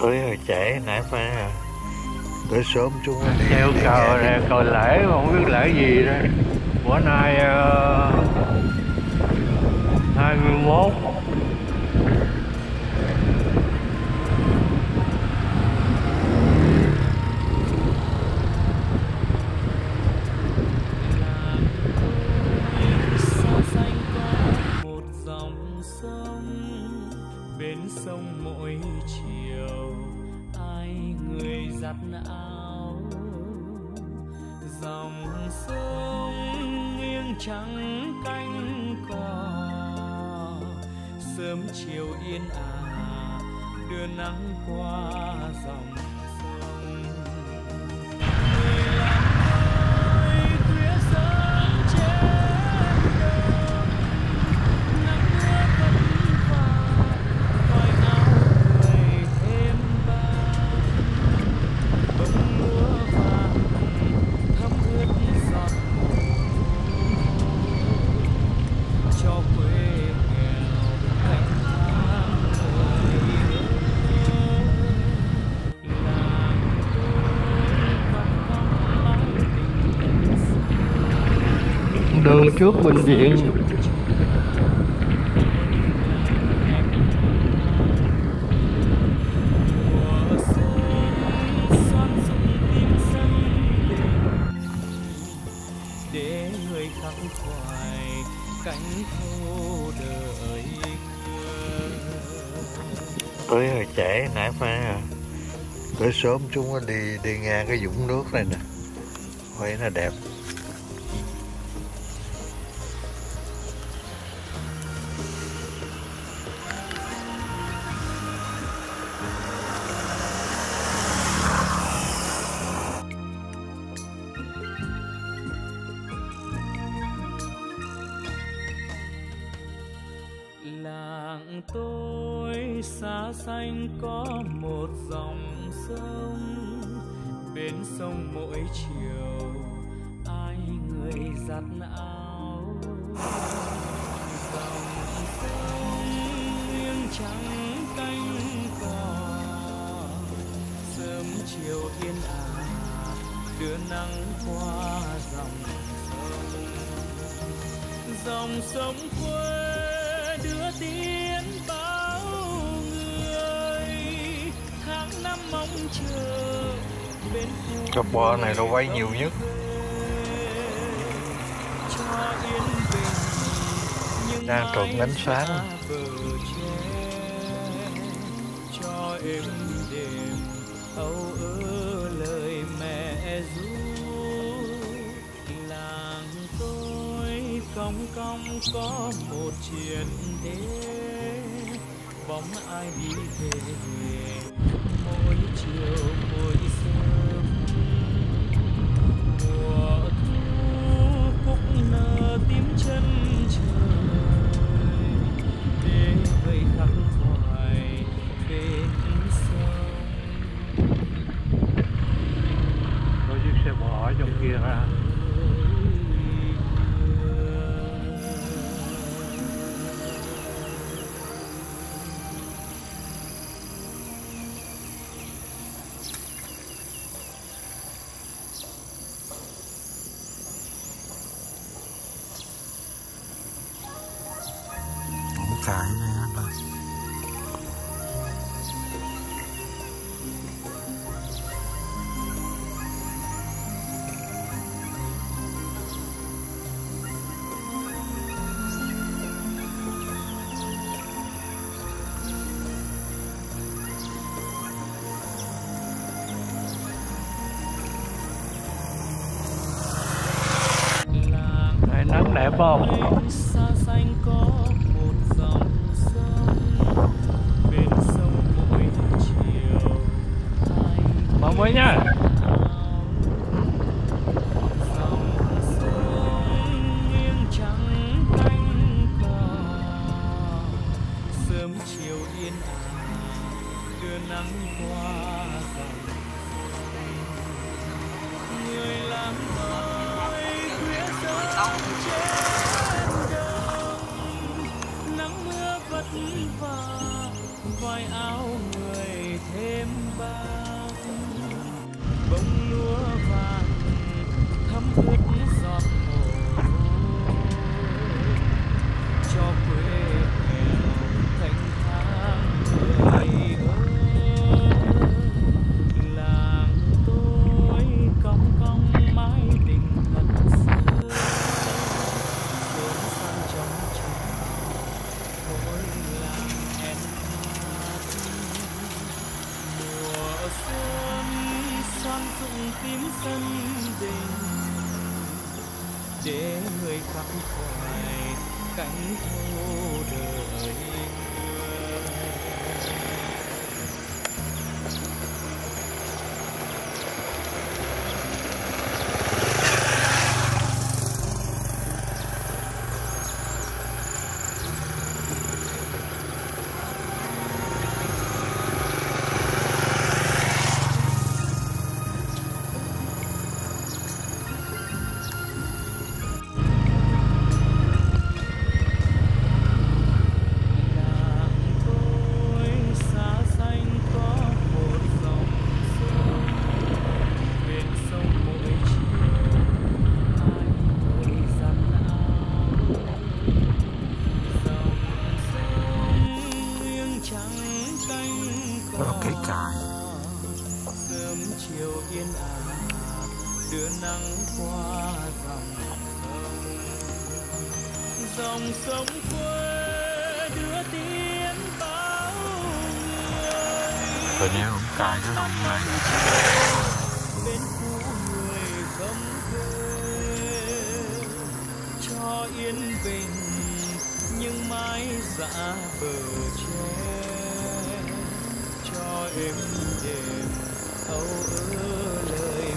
tới hồi trễ nãy phải à tới sớm chúng nó đi treo đi cờ nghe nè cờ lễ mà không biết lễ gì đó bữa nay ờ, 21 trắng cánh cò sớm chiều yên ả đưa nắng qua dòng trước bệnh viện. Để người khắc khoải cánh khô đời tới hồi trễ nãy phải à? Tới sớm chúng nó đi đi ngang cái dũng nước này nè. Quay nó đẹp làng tôi xa xanh có một dòng sông. Bên sông mỗi chiều, ai người giặt áo. Dòng sông nghiêng trắng cánh cò. Sớm chiều thiên ả đưa nắng qua dòng sông. Dòng sông quê đưa tiếng bao người tháng năm mong chờ bên Cặp bò này nó quay nhiều nhất. Đang trộn ánh sáng. cho êm đềm âu ơ lời mẹ ru tôi cong có một chuyện thế. Bóng ai đi về mỗi chiều, mỗi sớm mùa ai mở mới nha cánh yên ả đưa nắng qua dòng sông. Dòng sông quê đưa tiếng báo người. Nếu không cài cái lòng này bên khu người không quê cho yên bình nhưng mãi dạ bờ tre cho êm đềm âu ơ lời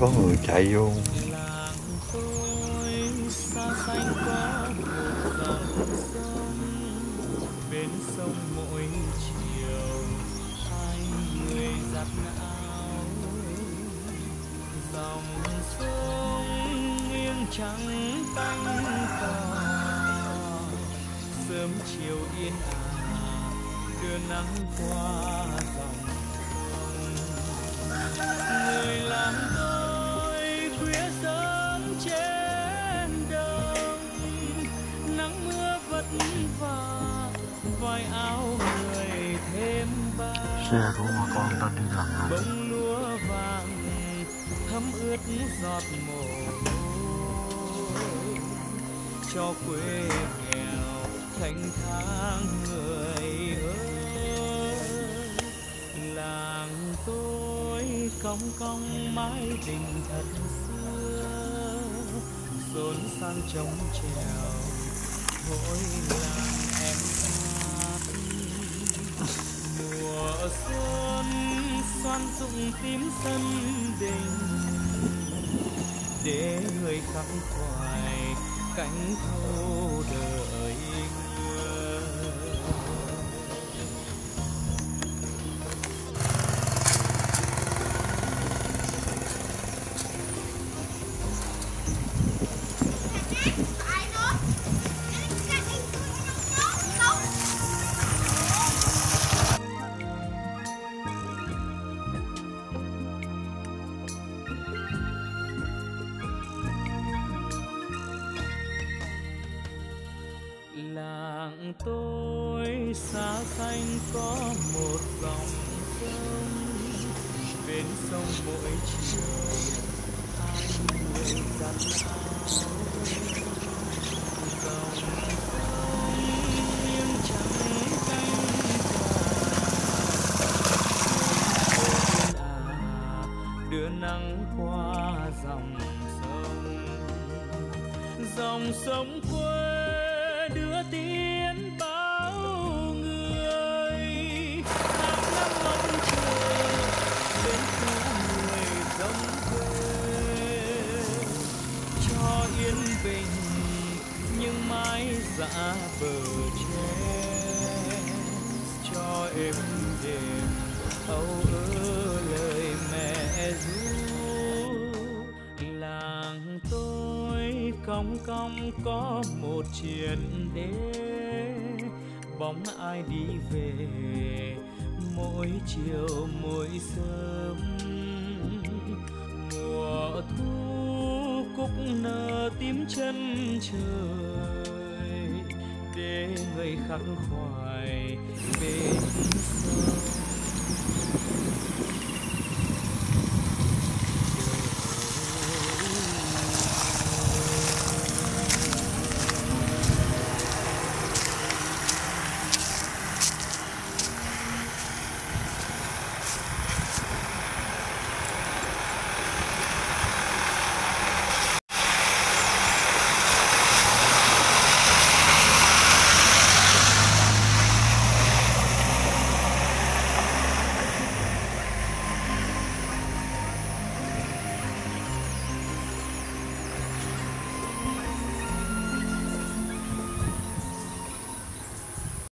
có người chạy vô. Bên sông mỗi chiều hai người giặt áo dòng sông nghiêng trắng cò sớm chiều yên ả đưa nắng qua dòng sông Xe của bà con ta đi làm rồi bông lúa vàng thấm ướt giọt mồ cho quê nghèo thành tháng người ơi. Làng tôi cong cong mái đình thật xưa xốn sang trống trèo mỗi làm em hát, mùa xuân xoan rụng tím sân đình. Để người khắc khoải cánh thâu đời sông mỗi chiều hai người giặt áo dòng sông đưa nắng qua dòng sông dòng sông qua. Bờ tre cho em đêm âu ơ lời mẹ ru. Làng tôi cong cong có một chuyện đế bóng ai đi về, mỗi chiều, mỗi sớm. Mùa thu cúc nở tím chân trời người khắc khoải bên sông